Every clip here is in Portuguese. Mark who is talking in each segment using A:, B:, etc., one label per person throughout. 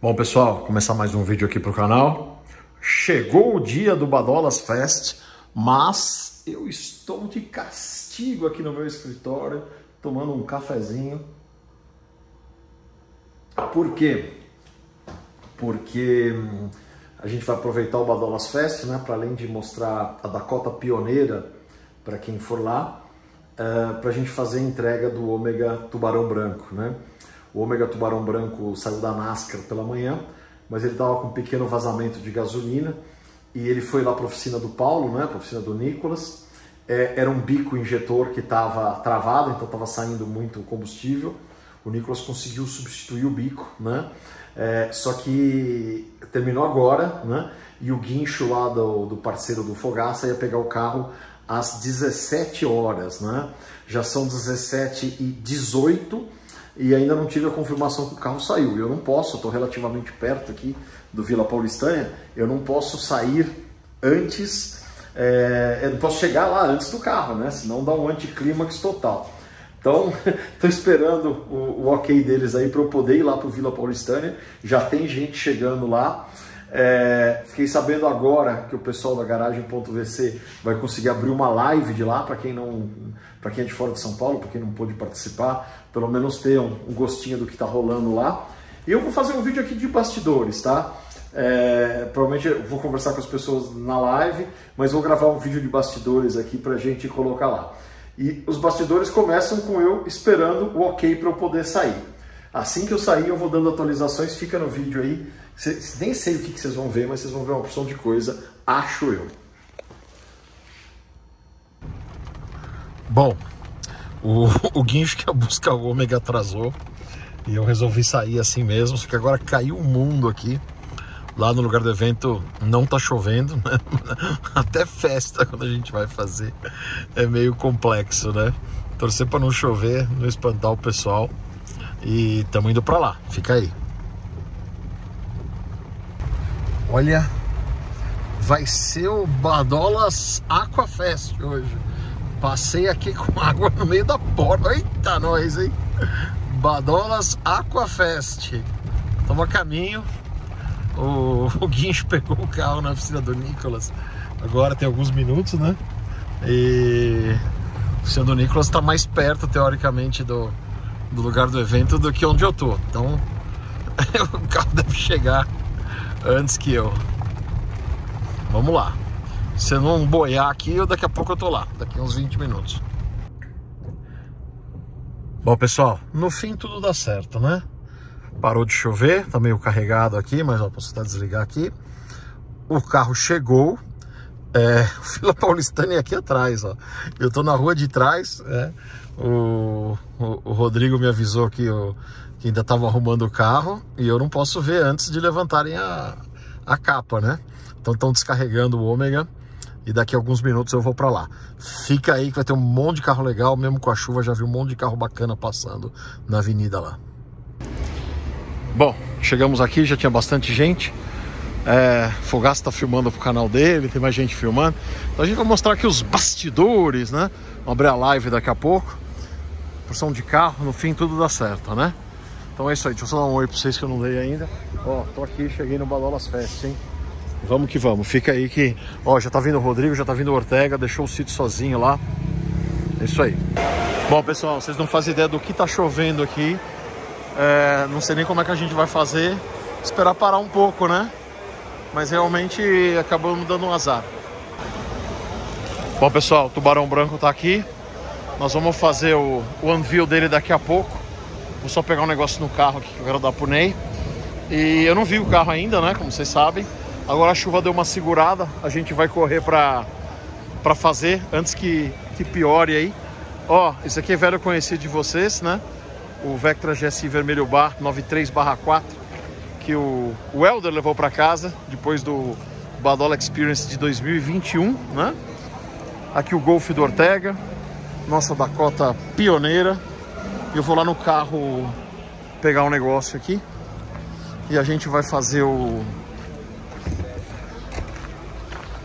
A: Bom, pessoal, começar mais um vídeo aqui para o canal. Chegou o dia do Badolas Fest, mas eu estou de castigo aqui no meu escritório, tomando um cafezinho. Por quê? Porque hum, a gente vai aproveitar o Badolas Fest, né, para além de mostrar a Dakota pioneira para quem for lá, uh, para a gente fazer a entrega do Ômega Tubarão Branco, né? O Ômega Tubarão Branco saiu da NASCAR pela manhã, mas ele estava com um pequeno vazamento de gasolina e ele foi lá para a oficina do Paulo, né, para a oficina do Nicolas. É, era um bico injetor que estava travado, então estava saindo muito combustível. O Nicolas conseguiu substituir o bico, né? É, só que terminou agora, né? E o guincho lá do, do parceiro do Fogaça ia pegar o carro às 17 horas, né? Já são 17 e 18 e ainda não tive a confirmação que o carro saiu. Eu não posso, estou relativamente perto aqui do Vila Paulistanha, eu não posso sair antes, é, eu não posso chegar lá antes do carro, né? Senão dá um anticlímax total. Então, estou esperando o, o, ok deles aí para eu poder ir lá para o Vila Paulistânia. Já tem gente chegando lá. É, fiquei sabendo agora que o pessoal da garagem.vc vai conseguir abrir uma live de lá para quem não, para quem é de fora de São Paulo, para quem não pôde participar, pelo menos ter um, um gostinho do que está rolando lá. E eu vou fazer um vídeo aqui de bastidores, tá? É, provavelmente eu vou conversar com as pessoas na live, mas vou gravar um vídeo de bastidores aqui para gente colocar lá. E os bastidores começam com eu esperando o ok para eu poder sair. Assim que eu sair, eu vou dando atualizações, fica no vídeo aí Nem sei o que, vocês vão ver, mas vocês vão ver uma opção de coisa, acho eu. Bom, o, o guincho que a busca ômega atrasou e eu resolvi sair assim mesmo, só que agora caiu o mundo aqui. Lá no lugar do evento não tá chovendo, né? Até festa quando a gente vai fazer é meio complexo, né? Torcer para não chover, não espantar o pessoal. E estamos indo para lá. Fica aí. Olha, vai ser o Badolas Aquafest hoje. Passei aqui com água no meio da porta. Eita, nós, hein? Badolas Aquafest. Estamos a caminho. O, o Guincho pegou o carro na oficina do Nicolas. Agora tem alguns minutos, né? E o oficina do Nicolas está mais perto, teoricamente, do, do lugar do evento do que onde eu tô. Então, o carro deve chegar antes que eu. Vamos lá. Se eu não boiar aqui, eu, daqui a pouco eu tô lá. Daqui uns 20 minutos. Bom, pessoal, no fim tudo dá certo, né? Parou de chover, tá meio carregado aqui, mas ó, posso até desligar aqui. O carro chegou. É, Fila Paulistana é aqui atrás, ó. Eu tô na rua de trás, é. O, o, o Rodrigo me avisou que o, que ainda estavam arrumando o carro e eu não posso ver antes de levantarem a, a capa, né? Então estão descarregando o ômega e daqui a alguns minutos eu vou para lá. Fica aí que vai ter um monte de carro legal, mesmo com a chuva já vi um monte de carro bacana passando na avenida lá. Bom, chegamos aqui, já tinha bastante gente. É, Fogaça está filmando pro canal dele, tem mais gente filmando. Então a gente vai mostrar aqui os bastidores, né? Vamos abrir a live daqui a pouco. Porção de carro, no fim tudo dá certo, né? Então é isso aí, deixa eu só dar um oi pra vocês que eu não dei ainda. Ó, tô aqui, cheguei no Balolas Fest, hein? Vamos que vamos, fica aí que... Ó, já tá vindo o Rodrigo, já tá vindo o Ortega, deixou o sítio sozinho lá. É isso aí. Bom, pessoal, vocês não fazem ideia do que tá chovendo aqui. É, não sei nem como é que a gente vai fazer. Esperar parar um pouco, né? Mas realmente acabamos dando um azar. Bom, pessoal, o Tubarão Branco tá aqui. Nós vamos fazer o, o unveil dele daqui a pouco. Vou só pegar um negócio no carro aqui que eu quero dar pro Ney. E eu não vi o carro ainda, né? Como vocês sabem. Agora a chuva deu uma segurada. A gente vai correr pra, pra fazer antes que, que piore aí. Ó, esse aqui é velho conhecido de vocês, né? O Vectra GSI Vermelho Bar 93 4 que o, o Elder levou para casa depois do Badola Experience de 2021, né? Aqui o Golf do Ortega, nossa Dakota pioneira, eu vou lá no carro pegar um negócio aqui e a gente vai fazer o...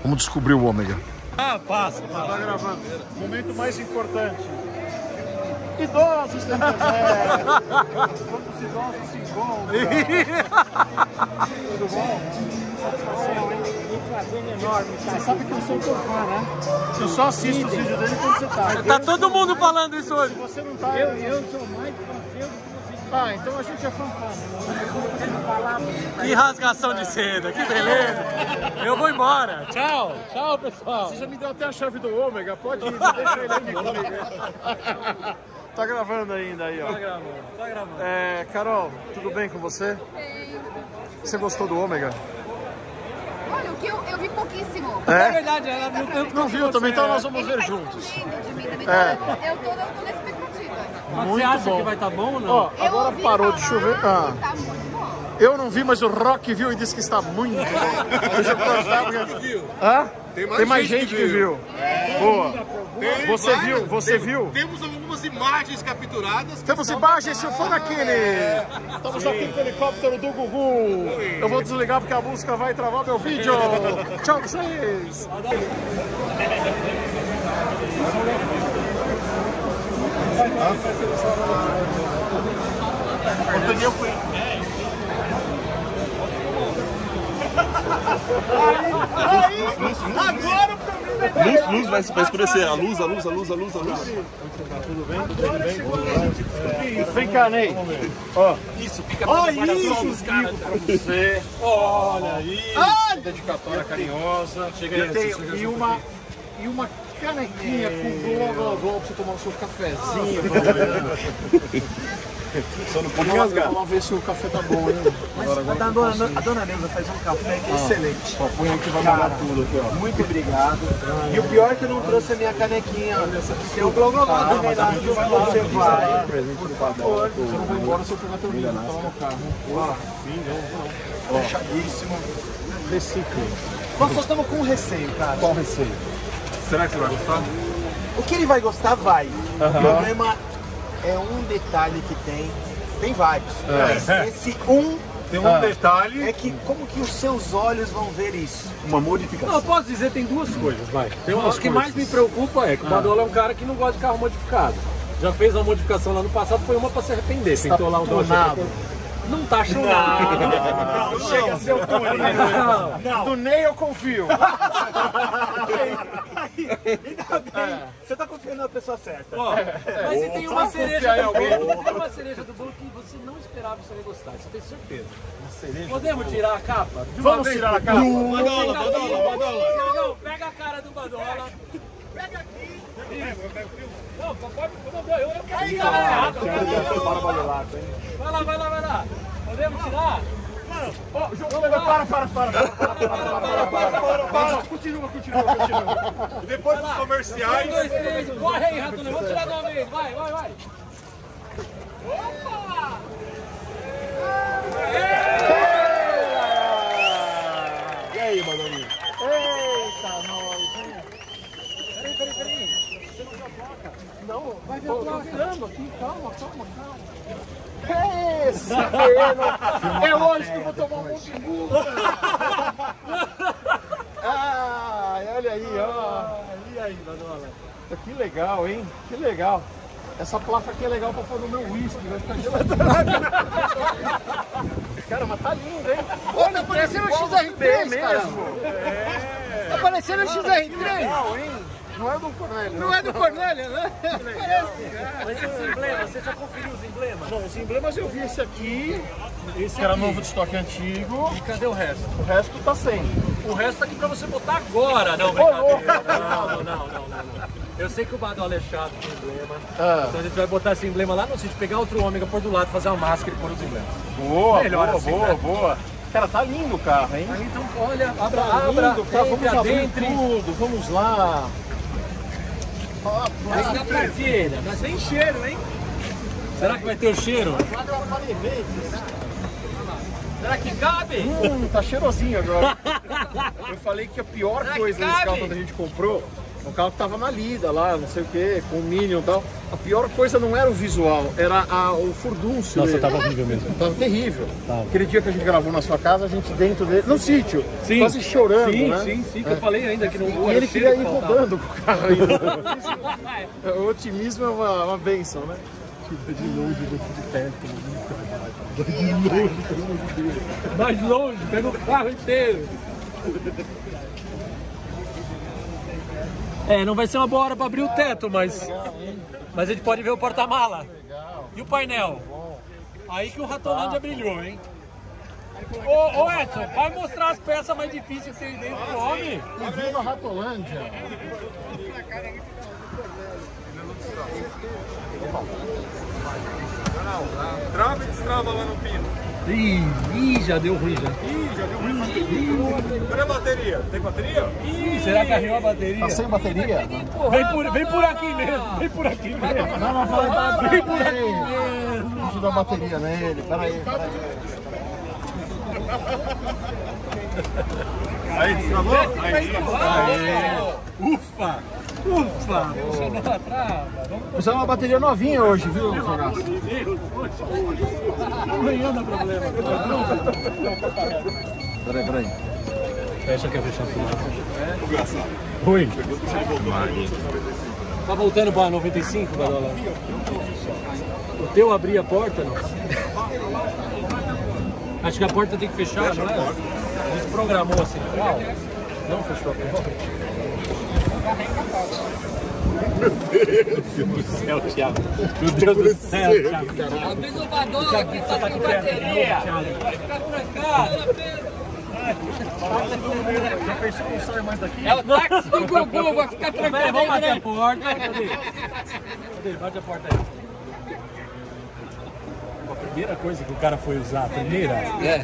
A: Vamos descobrir o ômega.
B: Ah, passa. Tá gravando. Momento mais importante. Idosos, né? Quantos idosos se encontram? Tudo bom?
A: Satisfação enorme, cara. Você sabe que eu sou um fã, né? Eu só assisto os vídeos dele quando você tá.
B: Tá todo mundo falando isso hoje.
A: Se você não tá... Eu, eu sou mais seu do que você. Ah, então a gente é fã fã.
B: Que rasgação de seda, que beleza. Eu vou embora. Tchau, tchau pessoal.
A: Você já me deu até a chave do ômega, pode ir, deixa ele aqui comigo. Tá gravando ainda aí, ó.
B: Tá gravando, tá gravando.
A: É, Carol, tudo bem com você? Você gostou do ômega?
C: Olha, o que eu, eu vi pouquíssimo.
B: É verdade, ela viu tanto
A: Não viu também, então nós vamos
C: Ele
A: ver
C: tá
A: juntos.
C: escondendo de mim também.
A: É.
C: Então, eu, tô, eu tô na expectativa.
B: Mas
A: Muito
B: você acha
A: bom.
B: que vai estar tá bom ou não?
A: Ó, agora parou de chover. Ah,
C: que Tá muito bom.
A: eu não vi, mas o Rock viu e disse que está muito bom. Deixa eu cortar porque... Hã? Tem mais, gente, que viu. Boa. Você viu? Você viu?
D: Temos algumas imagens capturadas.
A: Temos imagens se for naquele. Estamos aqui com o helicóptero do Gugu. Eu vou desligar porque a música vai travar meu vídeo. Tchau pra vocês.
D: Luz, luz vai, vai escurecer. A luz, a luz, a luz, a luz, a luz. Tudo bem?
A: Vem cá, Ney. Ó.
B: Isso, fica pra coração dos caras.
A: Pra você.
B: Olha isso.
A: Dedicatória carinhosa.
B: Chega aí.
A: E uma... E uma canequinha com é. global pra você tomar o seu cafezinho. Só não pode rasgar. Vamos ver se o café tá bom, hein?
E: A dona, a dona Neuza faz um café é excelente.
A: Ó, põe aqui, vai molhar tudo aqui, ó.
E: Muito obrigado. E o pior é que eu não trouxe a minha canequinha. Tem o blá blá blá do Renato que você vai.
A: Eu não vou embora se eu pegar teu vídeo, tá lá no carro.
E: Fechadíssimo.
A: Recicle.
E: Nós só estamos com receio, cara.
A: Qual receio?
D: Será que você vai gostar?
E: O que ele vai gostar, vai. O problema é um detalhe que tem. Tem vários. Mas esse um
D: Tem um detalhe.
E: é que como que os seus olhos vão ver isso?
D: Uma modificação.
B: Não, eu posso dizer tem duas coisas, vai. Tem uma, o que mais me preocupa é que o Badola é um cara que não gosta de carro modificado. Já fez uma modificação lá no passado, foi uma pra se arrepender. Pintou lá o Dodge. Não tá chunado.
A: Não chega a ser o Tony.
B: Não.
A: Do Ney eu confio.
E: Você tá confiando na pessoa certa.
B: Ó, mas e tem uma cereja do bolo, tem uma cereja do bolo que você não esperava que você ia gostar, você tem certeza. Podemos tirar a capa? De uma
A: Vamos
B: vez
A: tirar a capa?
B: Badola, Badola, Badola. Tiagão, pega a cara do Badola. Pega aqui. Não, pode, não, eu, eu quero tirar errado. Vai lá, vai lá, vai lá. Podemos tirar?
A: Para, para, para, para, para, para, para, para, para. Continua, continua, continua.
D: Depois dos
B: Um,
D: comerciais.
B: dois, três, corre aí, Rato Vamos tirar uma vez. Vai, vai, vai. Opa!
A: E aí, Badolinho? Eita, nós, hein?
B: Peraí, peraí, peraí. Você não já toca?
A: Não, vai ver tô tocando aqui, calma, calma, calma. Esse sereno. É hoje que eu vou tomar um monte de multa. Ai, olha aí, ó.
B: E aí, Badola?
A: Que legal, hein? Que legal. Essa placa aqui é legal pra pôr no meu whisky, vai ficar gelado. Cara, mas tá lindo, hein? Olha, tá parecendo um XR3 mesmo. Tá parecendo um XR3. Legal, hein? Não é do Cornélio. Não é do Cornélio, né?
B: Mas esse emblema, você já conferiu os emblemas?
A: Não, os emblemas eu vi esse aqui, esse que era novo de estoque antigo,
B: E cadê o resto?
A: o resto tá sem.
B: O resto tá aqui pra você botar agora. Não, brincadeira. Não, não, não, não, não, não. Eu sei que o Badola é chato com emblema.
A: Ah,
B: Então a gente vai botar esse emblema lá no sítio, pegar outro ômega, pôr do lado, fazer uma máscara e pôr os emblemas.
A: boa,
B: Melhor
A: boa,
B: assim,
A: boa,
B: né?
A: boa. Cara, tá lindo o carro, hein?
B: Aí então, olha, abra,
A: Tá
B: abra,
A: lindo, cara. Vamos abrir
B: adentro.
A: tudo, vamos lá.
B: Mas na partilha, mas tem cheiro, hein? Será que vai ter o cheiro? Será que cabe?
A: Hum, tá cheirosinho agora. Eu falei que a pior coisa desse carro quando a gente comprou, o carro que tava na lida lá, não sei o que, com o Minion e tal. A pior coisa não era o visual, era a- o furdúncio.
B: Nossa,
A: dele.
B: tava horrível mesmo.
A: Tava terrível. Aquele dia que a gente gravou na sua casa, a gente dentro dele, no sítio,
B: Sim.
A: quase chorando,
B: Sim,
A: né?
B: sim, sim, que eu falei ainda que não
A: E ele queria ir rodando com o carro ainda. o otimismo é uma, uma benção, né?
B: Mais longe, pega o carro inteiro. É, não vai ser uma boa hora pra abrir o teto, mas. Mas a gente pode ver o porta-mala. E o painel. Aí que o Ratolândia brilhou, hein? Ô, ô Edson, vai mostrar as peças mais difíceis que tem dentro do homem?
A: E viva Ratolândia!
D: Trava e destrava lá no pino.
B: Ih, ih, já deu ruim já.
D: Ih, já deu ruim. Bateria? Tem bateria?
B: Ih, será que arriou a bateria?
A: Tá sem bateria?
B: Vem por, vem por aqui mesmo, vem por aqui mesmo.
A: Não, não, vai, vem por aqui. Deixa eu dar bateria nele, peraí, peraí.
D: Aí, destravou? Aí.
B: Ufa! Ufa! Funcionou a trava. Vamos
A: Precisa de uma bateria novinha hoje, viu, Fogaça?
B: amanhã dá problema.
A: Peraí, peraí.
B: Fecha que é fechar tudo. Oi. Tá voltando pra 95, Badola? O teu abrir a porta, não? Acho que a porta tem que fechar, não é? Desprogramou a central. Não fechou a porta. Meu Deus do céu, Thiago. Meu Deus do céu, Thiago.
F: Abrindo o Badola aqui, tá sem bateria. Vai ficar trancado.
A: Já pensou que não sai mais daqui?
F: É o táxi do Gugu, vai ficar trancado.
B: vamos bater
F: aí,
B: a porta. Cadê? Cadê? Bate a porta aí. A primeira coisa que o cara foi usar, a primeira,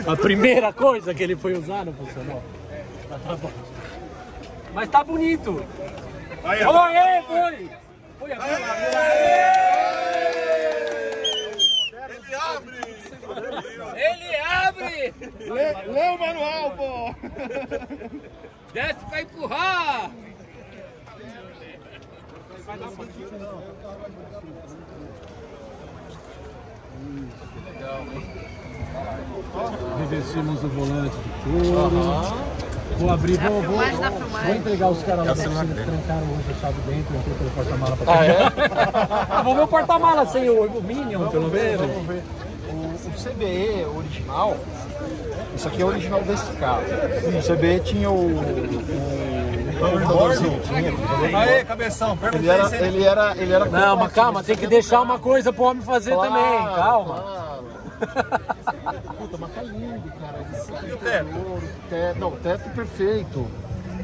B: a primeira coisa que ele foi usar não funcionou. Mas tá bom. Mas tá bonito.
D: Aí,
B: Oi, foi! Foi a
D: Ele abre!
F: Ele abre!
A: Lê, lê o manual, pô!
F: Desce pra empurrar!
B: Revestimos o volante de couro. Vou abrir, vou, vou, vou entregar os caras lá pra cima, que trancaram o fechado dentro, entrou pelo porta-mala pra ah, é? Vou ver o porta-mala sem o, o Minion, pelo menos.
A: Vamos ver. CBE original, isso aqui é o original desse carro. O CBE tinha o. o, o computadorzinho, tinha, entendeu?
D: Aí, cabeção,
A: Ele
D: perguntei
A: era,
D: se ele...
A: ele era, ele era
B: Não, mas calma, tem que deixar uma coisa pro homem fazer
A: Claro,
B: também, calma.
A: claro. Puta, mas tá lindo, cara. Esse
D: E o teto?
A: teto. Não, o teto perfeito.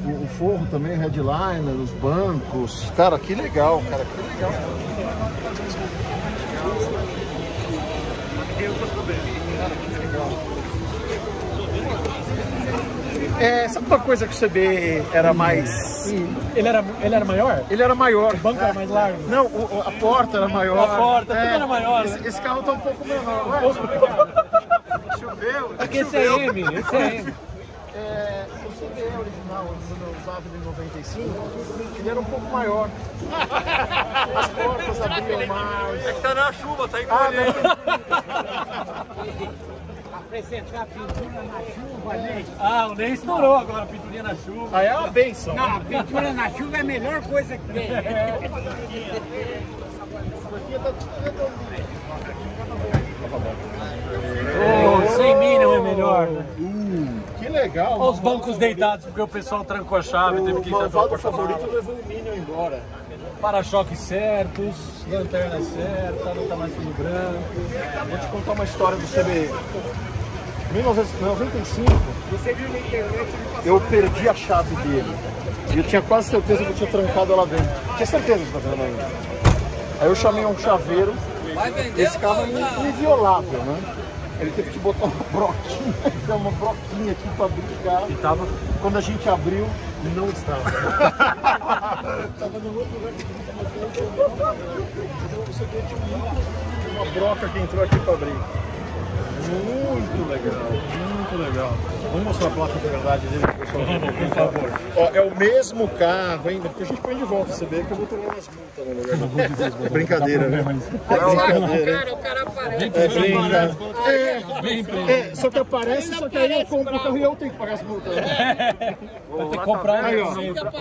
A: O, o forro também, headliner, os bancos. Cara, que legal, cara, que legal. É, sabe uma coisa que o CB era mais.
B: Ele era, ele era maior?
A: Ele era maior.
B: O banco era mais largo?
A: Não, o- a porta era maior.
B: A porta, tudo era maior,
A: Esse,
B: né?
A: esse carro tá um pouco menor. Ué, Choveu.
B: Porque esse é M, esse é M.
A: É, o CBE original, quando eu usava em 95, ele era um pouco maior. As portas abriam mais.
D: É que tá na chuva, tá
A: Ah,
D: encolhendo.
G: Apresentar a pintura na chuva, né?
B: Ah, o Ney estourou agora, a pinturinha na chuva.
A: Aí é uma benção.
G: Não, a pintura na chuva é a melhor coisa que tem.
B: Oh, sem Minion é melhor. né?
A: Que legal.
B: Olha os bancos deitados, porque o pessoal trancou a chave, teve
A: O
B: que trancar o
A: malvado
B: porta-mala.
A: favorito levou o Minion embora.
B: Para-choques certos, lanterna certa, não tá mais tudo branco.
A: Vou te contar uma história do CBE. Em 1995, eu perdi a chave dele. E eu tinha quase certeza que eu tinha trancado ela dentro. Tinha certeza que estava ainda. Aí eu chamei um chaveiro.
F: Vai vender
A: Esse carro é inviolável, né? Ele teve que botar uma broquinha, uma broquinha aqui para abrir o carro.
B: E tava
A: Quando a gente abriu, não estava. Estava no outro lugar que. Então você uma broca que entrou aqui para abrir. Muito legal, muito legal. Vamos mostrar a placa de verdade dele pessoal por favor. Ó, é o mesmo carro ainda, porque a gente põe de volta, você vê que eu vou tomar umas multas no lugar. Brincadeira, né? É brincadeira.
F: Cara, o cara aparece.
A: É brincadeira. É, é, só que aparece, só que aí eu compro o carro e eu tenho que pagar as multas. né?
B: Vai ter que comprar
A: Aí, ó.
B: exemplo.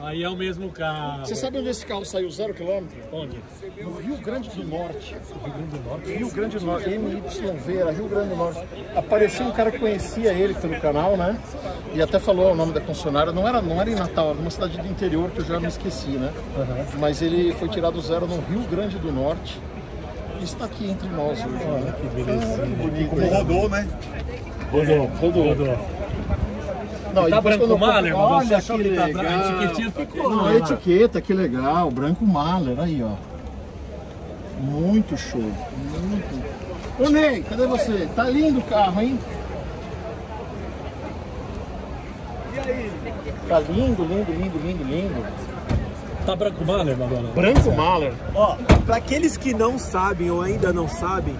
B: Aí é o mesmo carro.
A: Você sabe onde esse carro saiu zero quilômetro?
B: Onde?
A: No Rio Grande do Norte. Rio Grande do Norte? Rio Grande do Norte. MYV, Rio Grande do Norte. Apareceu um cara com conhecia ele pelo canal, né? E até falou o nome da concessionária. Não era, não era em Natal, era uma cidade do interior que eu já me esqueci, né? Mas ele foi tirado zero no Rio Grande do Norte. E está aqui entre nós hoje. Olha que beleza. que bonito.
D: Como rodou, né?
A: Rodou, rodou. Não, e
B: Tá branco Mahler,
A: compro-
B: você achou
A: Olha
B: que tá
A: legal.
B: branco? A etiquetinha ficou,
A: Não,
B: né,
A: a
B: lá?
A: etiqueta, que legal. Branco Mahler, aí, ó. Muito show. Muito. Ô Ney, cadê você? Tá lindo o carro, hein? Tá lindo, lindo, lindo, lindo, lindo.
B: Tá branco Mahler, Madonna?
A: Branco Mahler.
E: Ó, pra aqueles que não sabem ou ainda não sabem,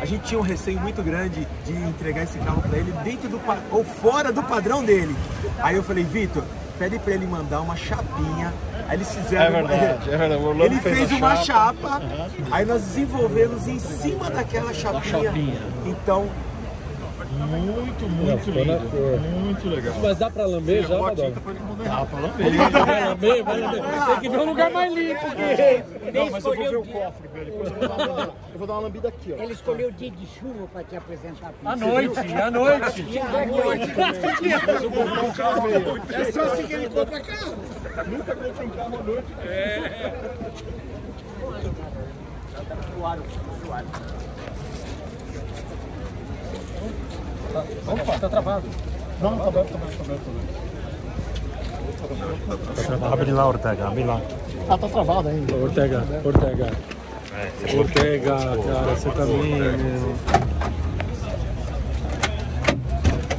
E: a gente tinha um receio muito grande de entregar esse carro pra ele dentro do ou fora do padrão dele. Aí eu falei, Vitor, pede pra ele mandar uma chapinha. Aí eles fizeram.
A: É verdade, é verdade. O
E: Ele
A: fez
E: fez, uma
A: chapa.
E: chapa, aí nós desenvolvemos em cima daquela chapinha.
B: chapinha.
E: Então,
A: Muito, muito
B: na
A: lindo.
B: cor.
A: Muito legal.
B: Mas dá pra lamber já, Madonna?
A: Dá pra lamber.
B: Vai lamber, vai lamber. Tem que ver um lugar mais limpo aqui.
A: Não, mas eu vou ver o cofre. Depois eu vou dar uma lambida, eu vou dar uma lambida aqui, ó.
G: Ele escolheu o dia de chuva para te apresentar.
B: À noite, à noite.
A: Mas eu comprei um carro meio. É só assim que ele compra carro. Nunca comprei um carro à noite.
B: Opa, tá travado.
A: Não, tá aberto, tá aberto, tá aberto. Tá aberto.
D: Abre lá, Ortega, abre lá.
A: Ah, tá travado ainda.
B: Ortega, Ortega. Ortega, cara, você também. meu.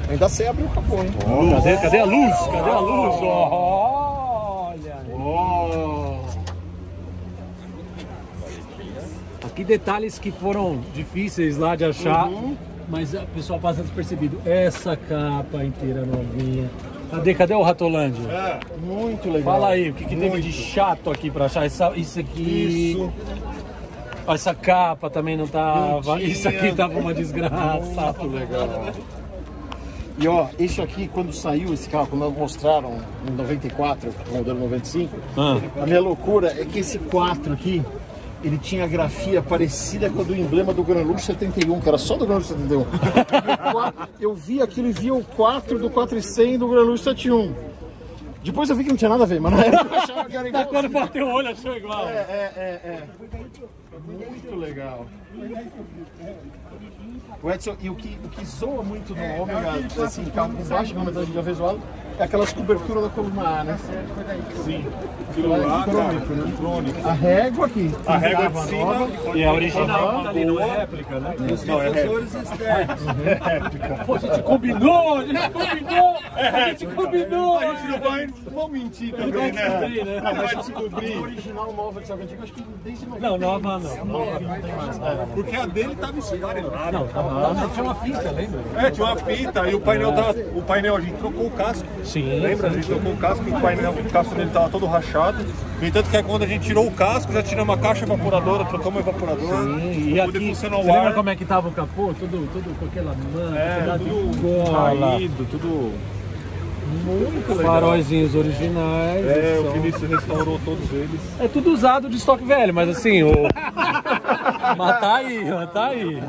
A: Ainda sei abrir o capô, hein?
B: Cadê, cadê a luz? Cadê a luz? Olha! Aqui detalhes que foram difíceis lá de achar, mas o pessoal passa despercebido. Essa capa inteira novinha. Cadê, cadê o Ratolândia?
A: Muito legal.
B: Fala aí, o que, que teve de chato aqui pra achar? Essa, isso aqui.
A: Isso.
B: Essa capa também não tava.
A: Não tinha.
B: isso aqui tava uma desgraça.
A: Muito legal. E ó, isso aqui, quando saiu esse carro, quando mostraram em 94, o modelo 95,
B: Ah.
A: a minha loucura é que esse 4 aqui, ele tinha a grafia parecida com a do emblema do Granlux 71, que era só do Granlux 71. E o 4 eu vi aquilo e vi o 4 do 400 do Granlux 71. Depois eu vi que não tinha nada a ver, mas na época eu achava que era igual.
B: Quando bateu o olho, achou igual.
A: É, é, é, é. Muito legal. O Edson, e o que, o que zoa muito no Ômega, assim, carro com baixa quilometragem de visual, é aquelas coberturas da coluna A, né?
D: Sim.
A: Aquilo lá é crônico, né? A régua aqui.
D: A régua de cima.
A: nova.
B: E a original tá ali, não é réplica, né?
D: Não, é réplica.
B: Pô, a gente combinou, a gente combinou, a gente combinou.
D: A gente não vai, vamos mentir
B: Vai
D: também, né?
B: descobrir, né?
D: Não, vai
A: A
D: descobrir.
A: original nova de Antigo, acho que desde 90.
B: Não, nova não.
A: Nova não tem mais. né?
D: Porque a dele tava esfarelada.
B: Não, tá bom. Não, tinha uma fita, lembra?
D: É, tinha uma fita e o painel tava. O painel, a gente trocou o casco.
B: Sim.
D: Lembra? A gente trocou o casco e o painel, o casco dele tava todo rachado. No entanto, que é quando a gente tirou o casco, já tiramos a caixa evaporadora, trocamos o evaporador.
B: E
D: pra poder
B: aqui, você lembra como é que tava o capô? Tudo, tudo com aquela mancha,
D: É,
B: pedaço de
D: tudo caído, tudo.
B: faróizinhos originais.
D: É,
B: são-
D: o Vinícius restaurou todos eles.
B: É tudo usado de estoque velho, mas assim, o... mas tá aí, mas tá aí.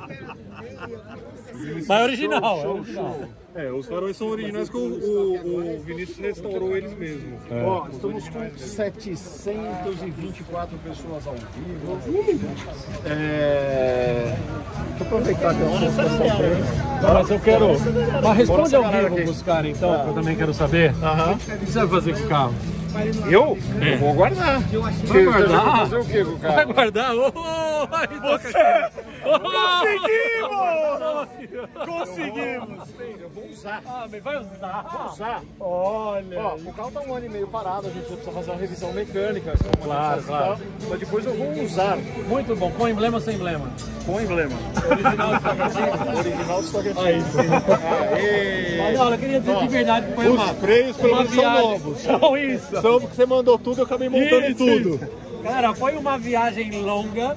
B: Mas é original, é original.
D: É, os faróis são originais que o, o, o Vinícius restaurou eles mesmos.
A: Ó, estamos com 724 pessoas ao vivo. É... Deixa eu aproveitar que eu Não,
B: mas eu quero. Mas responde ao vivo,
A: aqui.
B: Buscar então, que eu também quero saber.
A: Aham.
B: O que você vai fazer com o carro?
A: Eu? Eu vou guardar.
B: Vai guardar?
A: Fazer o que com o
B: Vai
A: carro?
B: guardar? Ô, Você! Conseguimos! Conseguimos!
A: Eu vou usar.
B: Ah, mas vai usar?
A: Vou usar.
B: Olha!
A: Ó, o carro tá um ano e meio parado, a gente precisa fazer uma revisão mecânica. como
B: Claro, claro.
A: tal, Mas depois eu vou usar
B: Muito bom, com emblema ou sem emblema?
A: com emblema.
B: Original Francisco.
A: Original do
B: Aí sim. Mas olha, eu queria dizer de verdade que foi
D: Os
B: uma,
D: freios, pelo menos, são novos.
B: São isso.
D: São porque você mandou tudo, eu acabei montando
B: Isso,
D: tudo.
B: isso. Cara, foi uma viagem longa,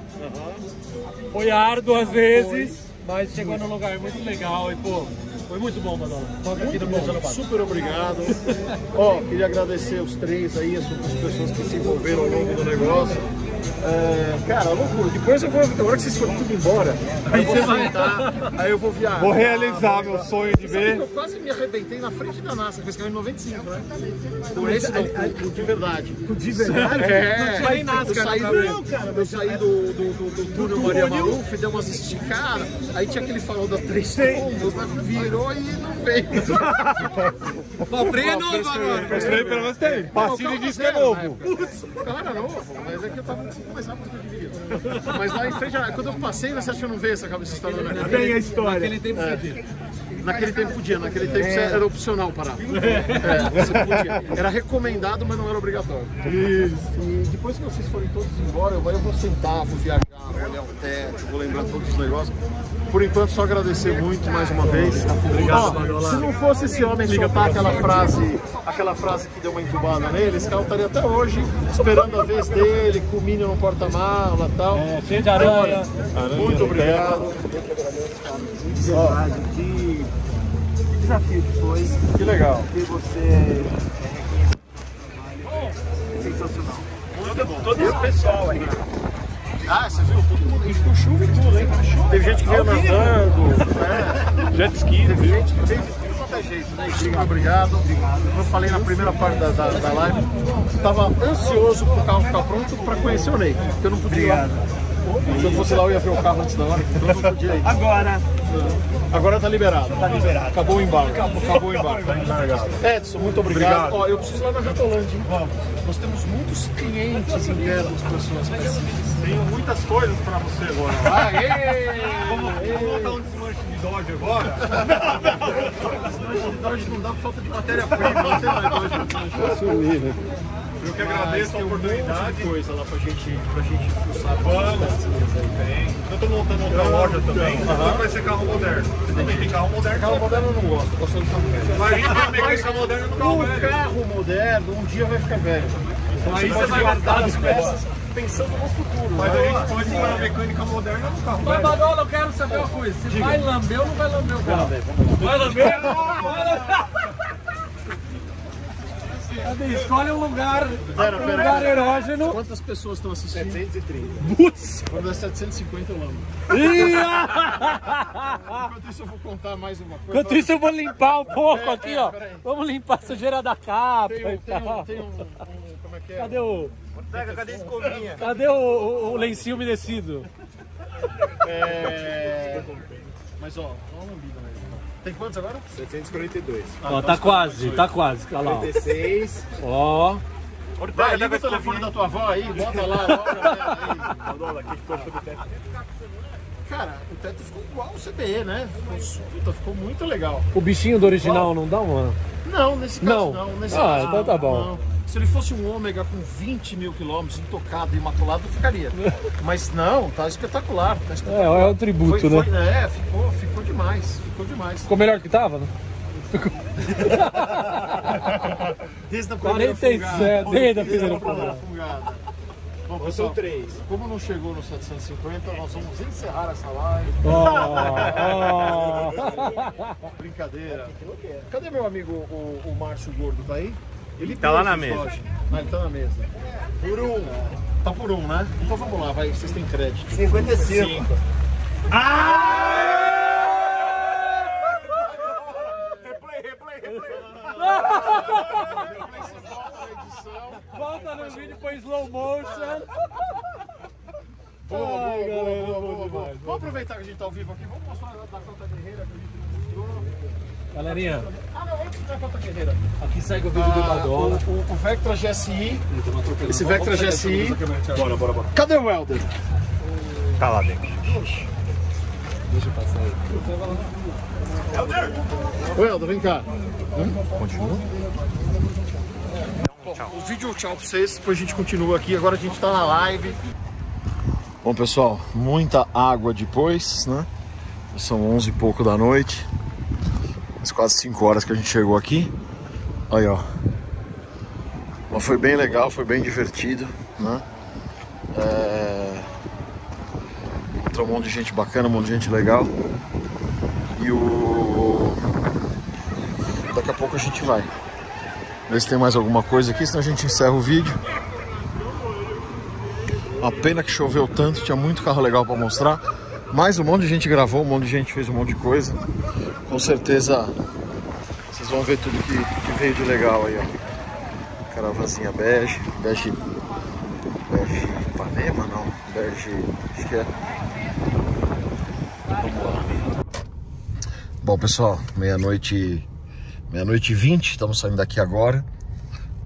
B: foi árduo às vezes, mas chegou num lugar muito legal e, pô, foi muito bom. Toca no Beijando Papo.
A: Super obrigado. Ó, queria agradecer os três aí, as pessoas que se envolveram ao longo do negócio. É, cara, loucura. Depois eu vou, na hora que vocês forem tudo embora, aí eu vou sentar, aí eu vou viajar.
D: Vou realizar meu sonho de
A: que
D: ver.
A: eu quase me arrebentei na frente da NASA, com esse carro em 95, né? Com esse não, com- com de verdade.
E: De verdade?
A: É,
B: Não tinha
A: eu saí,
B: pra
A: do,
B: ver.
A: eu saí do, do, do, do túnel Maria Maluf, deu umas esticadas, aí tinha aquele farol das três pombos, né? virou e não veio.
B: O freio é novo agora.
D: Esse aí pelo menos tem. Passinho diz que é novo.
A: O carro era novo, mas é que eu tava devia. Mas lá em frente, quando eu passei, você acha que eu não veio essa cabeça minha
E: Tem a história.
B: Aquele tempo podia.
A: Naquele tempo podia, naquele tempo você- era opcional parar. É, você podia. Era recomendado, mas não era obrigatório. E depois que vocês forem todos embora, eu vou, eu vou sentar, vou viajar, vou olhar o teto, vou lembrar todos os negócios. Por enquanto, só agradecer muito mais uma vez. Ó, se não fosse esse homem soltar aquela frase, aquela frase que deu uma entubada nele, esse cara estaria até hoje esperando a vez dele, com o Minion no porta-mala e tal.
B: É, cheio de aranha.
A: Muito obrigado.
E: Que que desafio que foi.
A: Que legal.
E: Que você é sensacional. Todo, todo esse pessoal aí.
A: Ah, você viu? Todo mundo, gente com chuva e tudo, hein? Teve gente que veio nadando, né? jet ski, teve gente que veio de tudo quanto é jeito, né? Chico, obrigado. Como eu falei na primeira parte da, da, da live, eu tava ansioso pro carro ficar pronto pra conhecer o Ney, porque eu não podia ir lá. Se eu fosse lá, eu ia ver o carro antes da hora, então eu não podia ir.
E: Agora,
A: Agora tá liberado.
E: tá liberado.
A: Acabou o embarque. Acabou, o embarque. Edson, muito obrigado. Ó, eu preciso ir lá na Jatolândia, hein? Nós temos muitos clientes internos peças.
D: Tenho muitas coisas pra você agora.
A: Aê!
D: Vamos montar um desmanche de Dodge agora?
A: Dodge não dá por falta de matéria-prima, tem mais Dodge.
D: Eu que agradeço a
A: Tem um
D: oportunidade.
A: de coisa lá pra gente, pra gente fuçar.
D: Vamos. Tem. Eu tô montando outra loja também. Então vai ser carro moderno. Você também tem carro moderno.
A: Carro moderno eu não gosto, gosto de carro velho.
D: Mas a gente vai mecânica moderna no carro
A: O
D: velho.
A: carro moderno um dia vai ficar velho. Então
D: Aí
A: você
D: você vai gastar
A: as peças pensando no futuro.
D: Mas
A: né?
D: a gente pode ir na mecânica moderna no carro
B: Mas. Badola, eu quero saber uma coisa. Se vai lamber ou não vai lamber o carro? Vai lamber? Vai lamber? Cadê? Escolhe um lugar,
A: Pera,
B: um
A: pera,
B: lugar
A: pera.
B: erógeno.
A: Quantas pessoas estão assistindo?
E: 730.
B: Putz!
A: Quando é 750 eu.
B: Ih!
A: Enquanto isso eu vou contar mais uma coisa.
B: Enquanto isso eu vou limpar um pouco
A: É,
B: aqui,
A: é,
B: ó. Vamos limpar a sujeira da capa
A: Tem tem um, tem um, um- como é que é?
B: Cadê o,
E: Pega, cadê a escovinha?
B: cadê o, o, o lencinho umedecido?
A: É... Mas ó, dá uma lambida nele. Tem quantos agora?
E: 742.
B: Ó, tá quase, tá quase. Olha lá, ó.
E: 16.
B: ó.
A: Vai, liga o telefone da tua avó aí, bota lá, logo,
E: Dólar, o que tu achou do teto?
A: Cara, o teto ficou igual o CBE, né? Ficou, puta, ficou muito legal.
B: O bichinho do original não dá uma.
A: Não, nesse caso
B: Não.
A: não. Nesse
B: Ah,
A: caso,
B: então tá bom.
A: não. Se ele fosse um ômega com 20 mil quilômetros, intocado, imaculado, ficaria. Mas não, tá espetacular. Tá
B: É,
A: espetacular.
B: é um tributo,
A: Foi-
B: né?
A: foi- é, ficou, ficou demais. Ficou demais.
B: Ficou melhor que tava, né?
A: Desde a primeira
B: 47,
A: fungada.
B: desde a primeira
A: a primeira fungada. Bom, pessoal,
E: três.
A: como não chegou no 750, nós vamos encerrar essa live.
B: Ó, ó.
A: Brincadeira. Cadê meu amigo, o, o Márcio Gordo? Tá aí? Ele
E: Tá lá na mesa.
A: Dodge. Ah, ele tá na mesa. Por um. Tá por um, né? Então vamos lá, vai. Vocês têm crédito.
E: 55. Replay, replay, replay.
B: Volta no vídeo põe slow motion.
A: Boa, boa, boa, boa, boa, Vamos aproveitar que a gente tá ao vivo aqui. Vamos mostrar da Cota Guerreira que a gente mostrou.
B: Galerinha, aqui segue o vídeo do
A: Ah,
B: Badola.
A: o, o, o Vectra GSI. Esse Vectra GSI. Bora, bora, bora. Cadê o Helder?
E: Tá lá dentro.
B: Deixa eu passar aí.
A: Ô, Helder, vem cá. Continua? O vídeo tchau pra vocês, depois a gente continua aqui. Agora a gente tá na live. Bom, pessoal, muita água depois, né? São 11 e pouco da noite. As quase 5 horas que a gente chegou aqui. Aí, ó. Mas foi bem legal, foi bem divertido, né? É... Encontrou um monte de gente bacana, um monte de gente legal. E o. Daqui a pouco a gente vai. Ver se tem mais alguma coisa aqui, senão a gente encerra o vídeo. A pena que choveu tanto, tinha muito carro legal para mostrar. Mas um monte de gente gravou, um monte de gente fez um monte de coisa. Com certeza vocês vão ver tudo que, que veio de legal aí, ó. Caravazinha bege, bege, bege Ipanema não, bege, acho que é. Vamos lá. Bom pessoal, meia-noite, meia-noite e vinte, estamos saindo daqui agora.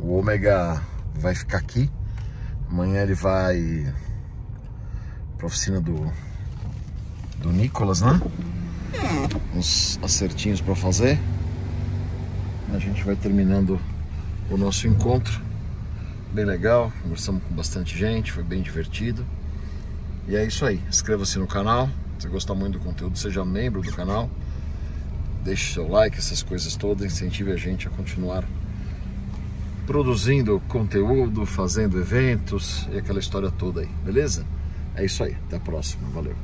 A: O Ômega vai ficar aqui. Amanhã ele vai para oficina do, do Nicolas, né? Uns acertinhos para fazer. A gente vai terminando o nosso encontro. Bem legal, conversamos com bastante gente, foi bem divertido. E é isso aí. Inscreva-se no canal. Se gostar muito do conteúdo, seja membro do canal. Deixe seu like, essas coisas todas. Incentive a gente a continuar produzindo conteúdo, fazendo eventos e aquela história toda aí, beleza? É isso aí, até a próxima, valeu.